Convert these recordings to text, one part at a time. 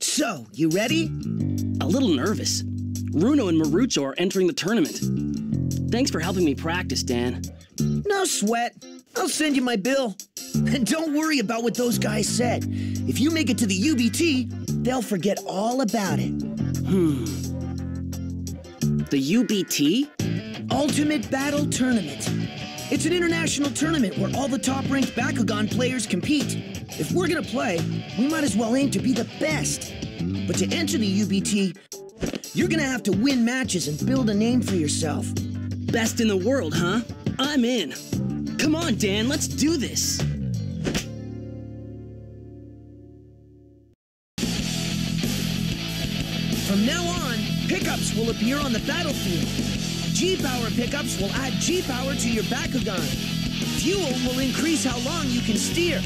So, you ready? A little nervous. Runo and Marucho are entering the tournament. Thanks for helping me practice, Dan. No sweat. I'll send you my bill. And don't worry about what those guys said. If you make it to the UBT, they'll forget all about it. Hmm. The UBT? Ultimate Battle Tournament. It's an international tournament where all the top-ranked Bakugan players compete. If we're gonna play, we might as well aim to be the best. But to enter the UBT, you're gonna have to win matches and build a name for yourself. Best in the world, huh? I'm in. Come on, Dan, let's do this. From now on, pickups will appear on the battlefield. G-Power pickups will add G-Power to your Bakugan. Fuel will increase how long you can steer.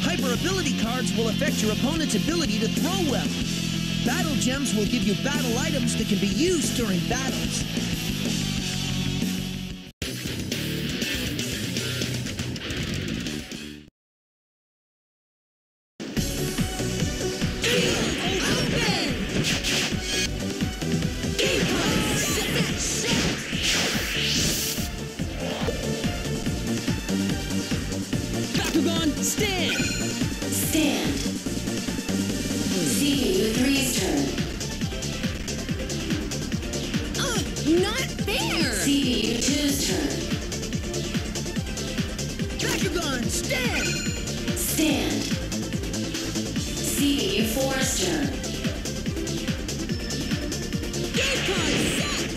Hyper ability cards will affect your opponent's ability to throw well. Battle gems will give you battle items that can be used during battles. Bakugan, stand! Stand. CU4's turn. Game set!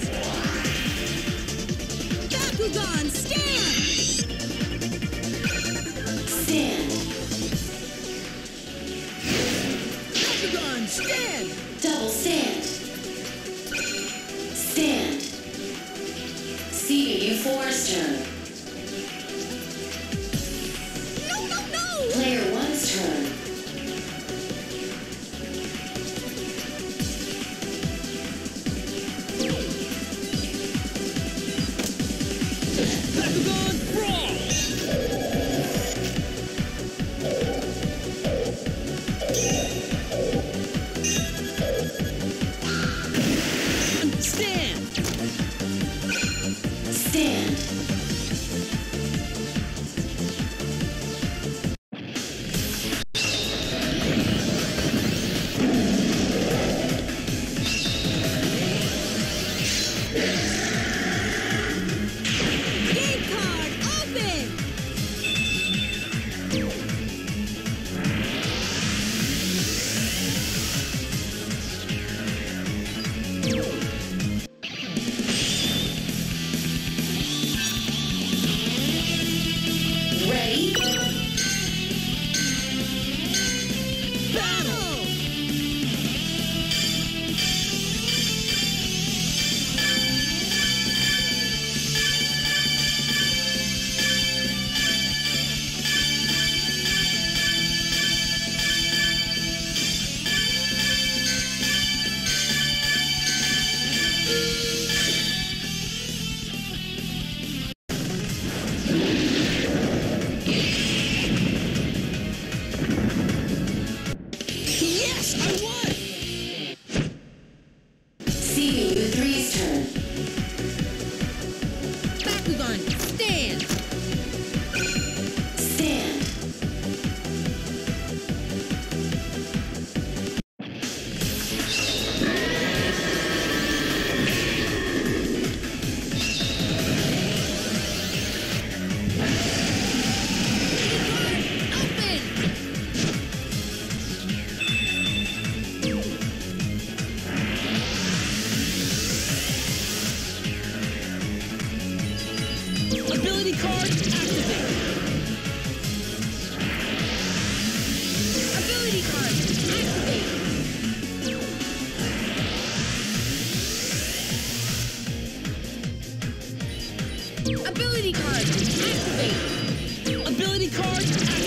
Ability card, activate. Ability card, activate.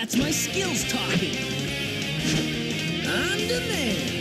That's my skills talking. On demand.